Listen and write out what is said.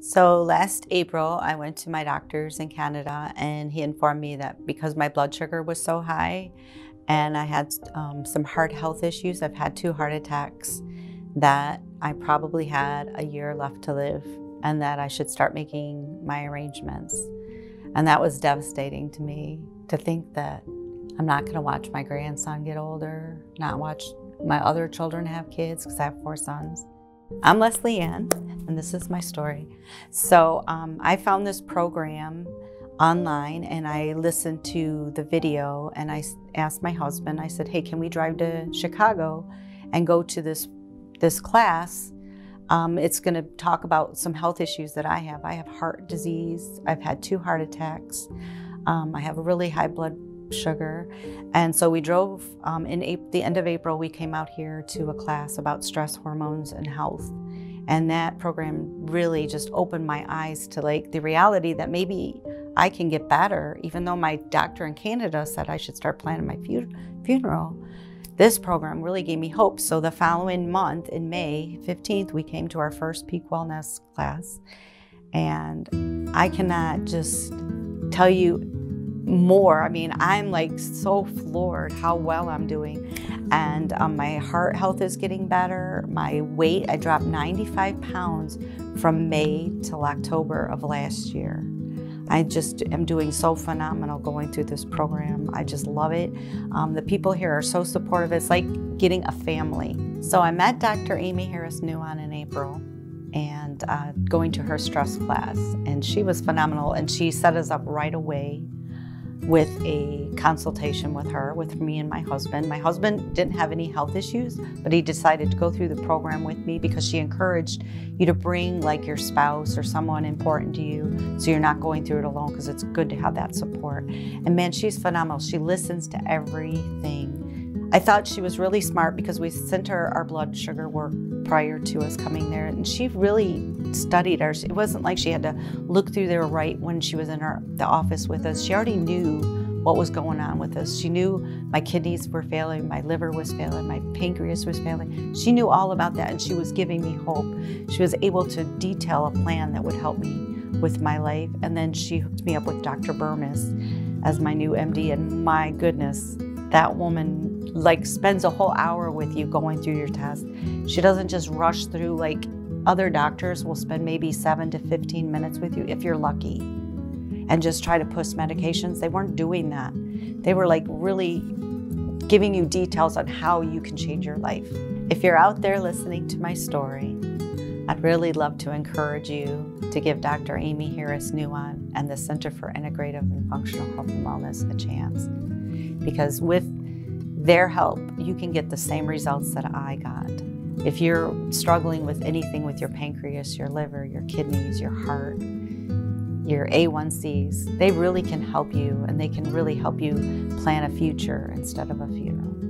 So last April, I went to my doctor's in Canada, and he informed me that because my blood sugar was so high and I had um, some heart health issues, I've had two heart attacks, that I probably had a year left to live and that I should start making my arrangements. And that was devastating to me to think that I'm not going to watch my grandson get older, not watch my other children have kids because I have four sons. I'm Leslie Ann, and this is my story. So um, I found this program online and I listened to the video and I asked my husband, I said, hey, can we drive to Chicago and go to this, this class? Um, it's going to talk about some health issues that I have. I have heart disease. I've had two heart attacks. Um, I have a really high blood sugar. And so we drove um, in April, the end of April, we came out here to a class about stress hormones and health. And that program really just opened my eyes to like the reality that maybe I can get better, even though my doctor in Canada said I should start planning my fu funeral. This program really gave me hope. So the following month, in May 15th, we came to our first Peak Wellness class. And I cannot just tell you more. I mean, I'm like so floored how well I'm doing. And um, my heart health is getting better. My weight, I dropped 95 pounds from May till October of last year. I just am doing so phenomenal going through this program. I just love it. Um, the people here are so supportive. It's like getting a family. So I met Dr. Amy Harris Nguyen in April and uh, going to her stress class. And she was phenomenal. And she set us up right away with a consultation with her, with me and my husband. My husband didn't have any health issues, but he decided to go through the program with me because she encouraged you to bring like your spouse or someone important to you so you're not going through it alone because it's good to have that support. And man, she's phenomenal. She listens to everything. I thought she was really smart because we sent her our blood sugar work prior to us coming there, and she really studied our. It wasn't like she had to look through there right when she was in our the office with us. She already knew what was going on with us. She knew my kidneys were failing, my liver was failing, my pancreas was failing. She knew all about that, and she was giving me hope. She was able to detail a plan that would help me with my life, and then she hooked me up with Dr. Burmis as my new MD, and my goodness, that woman like spends a whole hour with you going through your test. She doesn't just rush through like other doctors will spend maybe 7 to 15 minutes with you if you're lucky and just try to push medications. They weren't doing that. They were like really giving you details on how you can change your life. If you're out there listening to my story, I'd really love to encourage you to give Dr. Amy Harris Nguyen and the Center for Integrative and Functional Health and Wellness a chance. Because with their help, you can get the same results that I got. If you're struggling with anything with your pancreas, your liver, your kidneys, your heart, your A1Cs, they really can help you and they can really help you plan a future instead of a funeral.